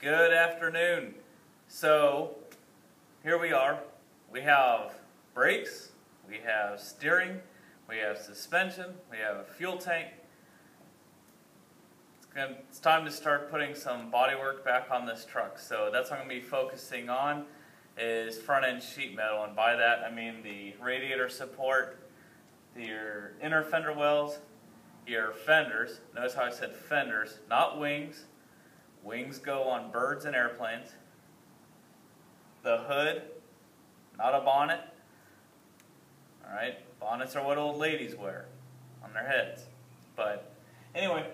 Good afternoon. So, here we are. We have brakes, we have steering, we have suspension, we have a fuel tank. It's, gonna, it's time to start putting some bodywork back on this truck. So that's what I'm going to be focusing on is front end sheet metal. And by that I mean the radiator support, your inner fender wells, your fenders. Notice how I said fenders, not wings. Wings go on birds and airplanes. The hood, not a bonnet. Alright, bonnets are what old ladies wear on their heads. But anyway,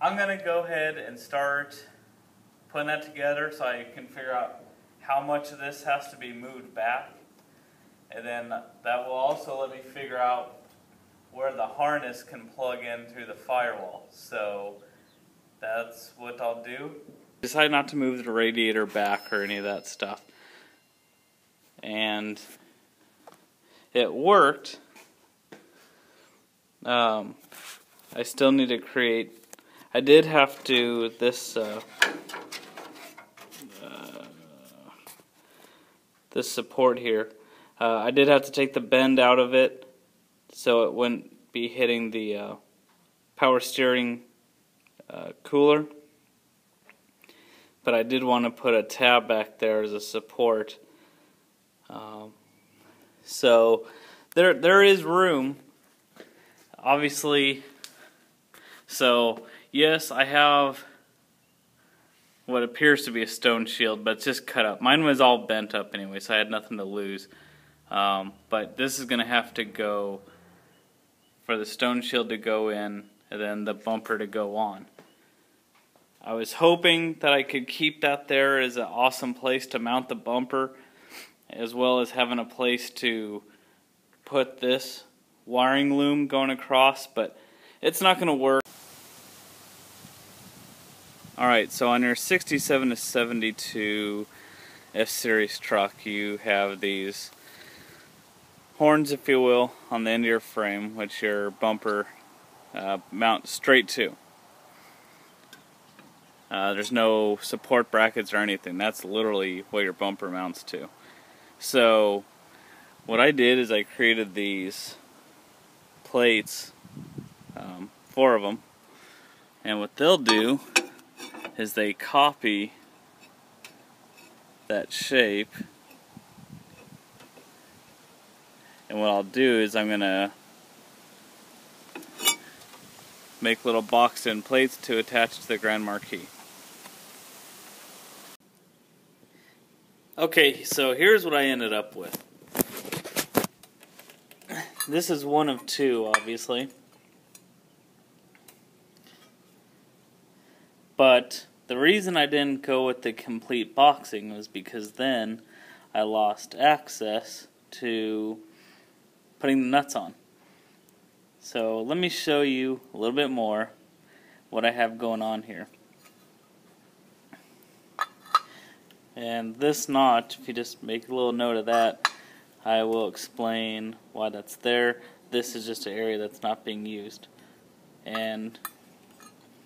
I'm going to go ahead and start putting that together so I can figure out how much of this has to be moved back. And then that will also let me figure out where the harness can plug in through the firewall. So that's what I'll do. Decide not to move the radiator back or any of that stuff. And it worked. Um, I still need to create. I did have to this uh, uh, this support here. Uh, I did have to take the bend out of it so it wouldn't be hitting the uh, power steering uh, cooler. But I did want to put a tab back there as a support. Um, so there there is room. Obviously, so yes, I have what appears to be a stone shield, but it's just cut up. Mine was all bent up anyway, so I had nothing to lose. Um, but this is going to have to go for the stone shield to go in and then the bumper to go on. I was hoping that I could keep that there as an awesome place to mount the bumper as well as having a place to put this wiring loom going across, but it's not going to work. Alright, so on your 67 to 72 F-Series truck, you have these horns, if you will, on the end of your frame, which your bumper uh, mounts straight to. Uh, there's no support brackets or anything. That's literally what your bumper mounts to. So, what I did is I created these plates, um, four of them, and what they'll do is they copy that shape And what I'll do is I'm going to make little boxed in plates to attach to the Grand Marquis. Okay, so here's what I ended up with. This is one of two, obviously. But the reason I didn't go with the complete boxing was because then I lost access to putting the nuts on. So let me show you a little bit more what I have going on here. And this notch, if you just make a little note of that, I will explain why that's there. This is just an area that's not being used. And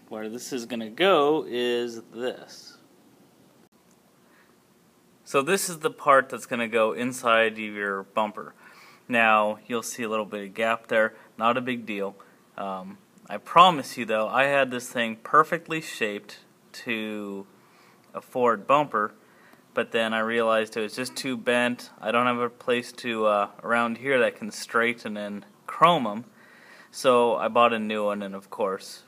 where this is going to go is this. So this is the part that's going to go inside of your bumper. Now, you'll see a little bit of gap there, not a big deal. Um, I promise you though, I had this thing perfectly shaped to a Ford bumper, but then I realized it was just too bent. I don't have a place to uh, around here that can straighten and chrome them, so I bought a new one, and of course,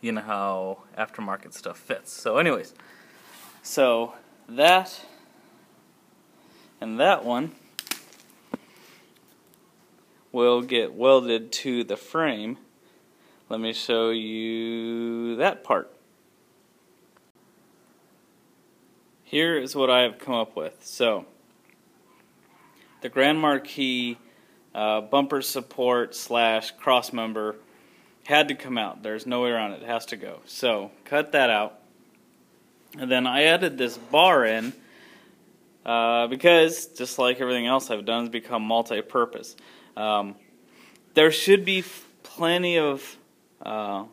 you know how aftermarket stuff fits. So anyways, so that and that one will get welded to the frame. Let me show you that part. Here is what I have come up with. So, the Grand Marquis uh, bumper support slash cross member had to come out. There's no way around it. It has to go. So, cut that out. And then I added this bar in uh, because, just like everything else I've done, it's become multi-purpose. Um, there should be plenty of uh,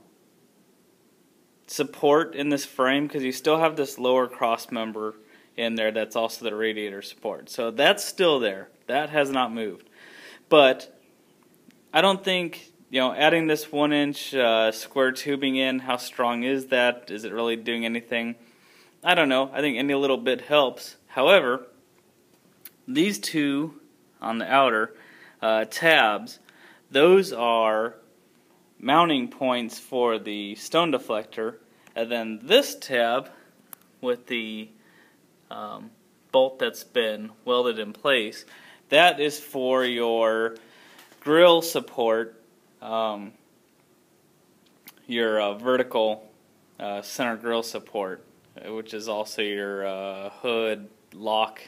support in this frame because you still have this lower cross member in there that's also the radiator support. So that's still there. That has not moved. But I don't think, you know, adding this one inch uh, square tubing in, how strong is that? Is it really doing anything? I don't know. I think any little bit helps. However, these two on the outer uh, tabs, those are mounting points for the stone deflector. And then this tab with the um, bolt that's been welded in place, that is for your grill support, um, your uh, vertical uh, center grill support, which is also your uh, hood lock,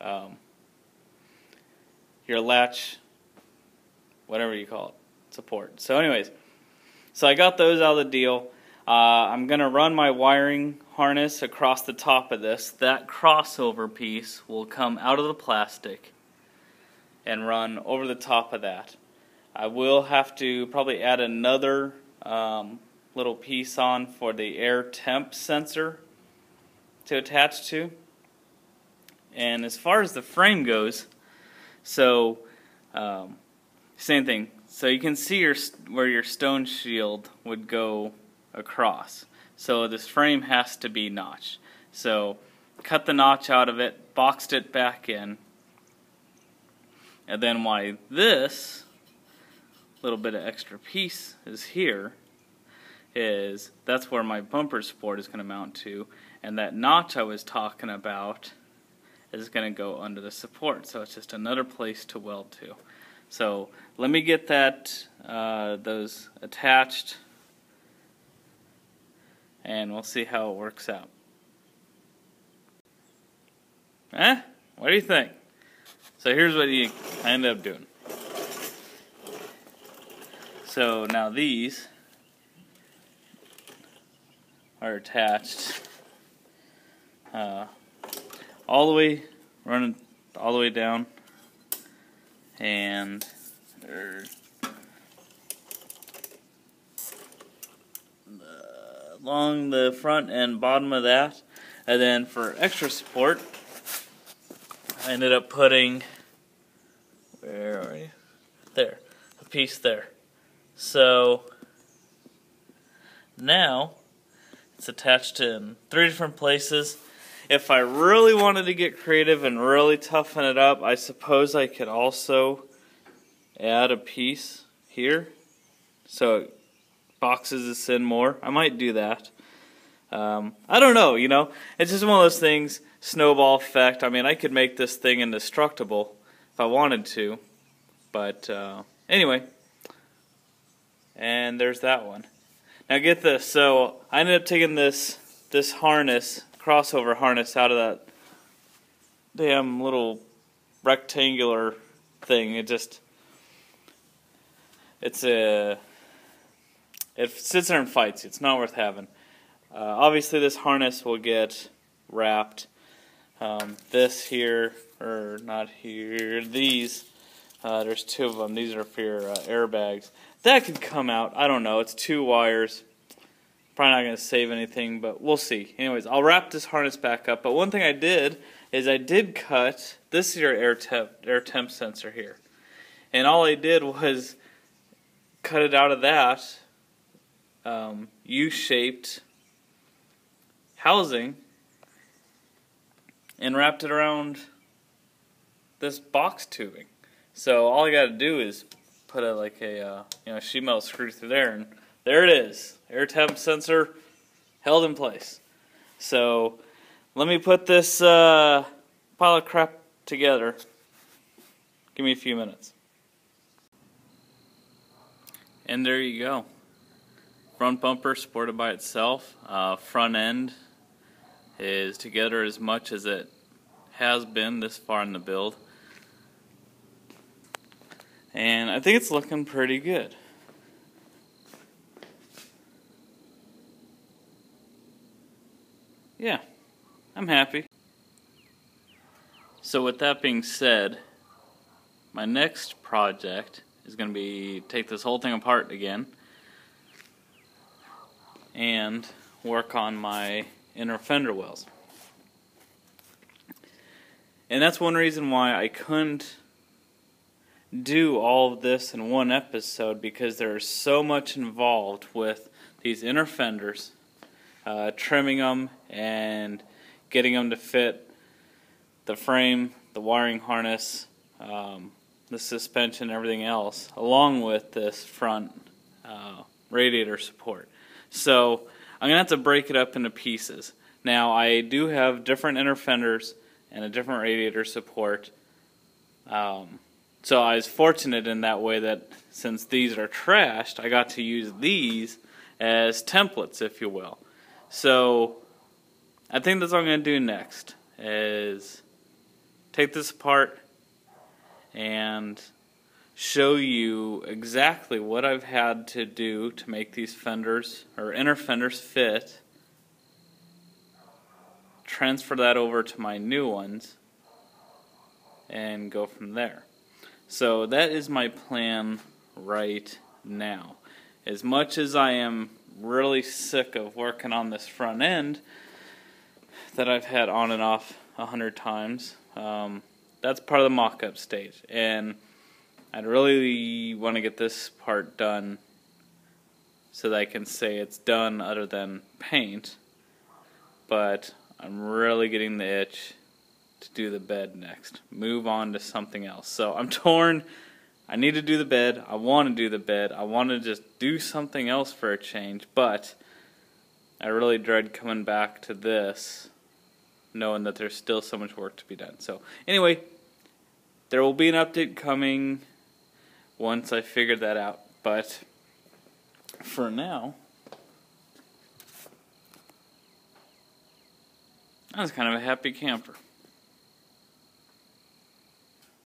um, your latch, whatever you call it, support. So, anyways, so I got those out of the deal. Uh, I'm going to run my wiring harness across the top of this. That crossover piece will come out of the plastic and run over the top of that. I will have to probably add another um, little piece on for the air temp sensor to attach to. And as far as the frame goes, so um, same thing. So you can see your where your stone shield would go across. So this frame has to be notched. So cut the notch out of it, boxed it back in, and then why this little bit of extra piece is here is that's where my bumper support is going to mount to and that notch I was talking about is going to go under the support so it's just another place to weld to so let me get that uh, those attached and we'll see how it works out. Eh what do you think? So here's what you end up doing. So now these are attached uh, all the way, running all the way down, and along the front and bottom of that. And then for extra support, I ended up putting, where are you? There, a piece there. So now it's attached in three different places. If I really wanted to get creative and really toughen it up, I suppose I could also add a piece here so it boxes this in more. I might do that. Um, I don't know, you know. It's just one of those things, snowball effect. I mean, I could make this thing indestructible if I wanted to. But uh, anyway, and there's that one. Now get this. So I ended up taking this this harness, crossover harness, out of that damn little rectangular thing. It just it's a it sits there and fights. It's not worth having. Uh, obviously, this harness will get wrapped. Um, this here, or not here, these. Uh, there's two of them. These are for your uh, airbags. That could come out. I don't know. It's two wires. Probably not going to save anything, but we'll see. Anyways, I'll wrap this harness back up. But one thing I did is I did cut. This is your air temp, air temp sensor here. And all I did was cut it out of that um, U-shaped housing and wrapped it around this box tubing. So all I got to do is put a like a uh, you know sheet metal screw through there, and there it is, air temp sensor held in place. So let me put this uh, pile of crap together. Give me a few minutes. And there you go. Front bumper supported by itself. Uh, front end is together as much as it has been this far in the build. And I think it's looking pretty good. Yeah, I'm happy. So with that being said, my next project is going to be take this whole thing apart again and work on my inner fender wells. And that's one reason why I couldn't do all of this in one episode because there's so much involved with these inner fenders, uh, trimming them and getting them to fit the frame, the wiring harness, um, the suspension, everything else, along with this front uh, radiator support. So I'm going to have to break it up into pieces. Now I do have different inner fenders and a different radiator support. Um, so I was fortunate in that way that since these are trashed, I got to use these as templates, if you will. So I think that's what I'm going to do next is take this apart and show you exactly what I've had to do to make these fenders or inner fenders fit transfer that over to my new ones and go from there. So that is my plan right now. As much as I am really sick of working on this front end that I've had on and off a hundred times, um, that's part of the mock-up stage. And I'd really want to get this part done so that I can say it's done other than paint. But I'm really getting the itch to do the bed next. Move on to something else. So I'm torn. I need to do the bed. I want to do the bed. I want to just do something else for a change, but I really dread coming back to this knowing that there's still so much work to be done. So, anyway, there will be an update coming once I figure that out. But for now, I was kind of a happy camper.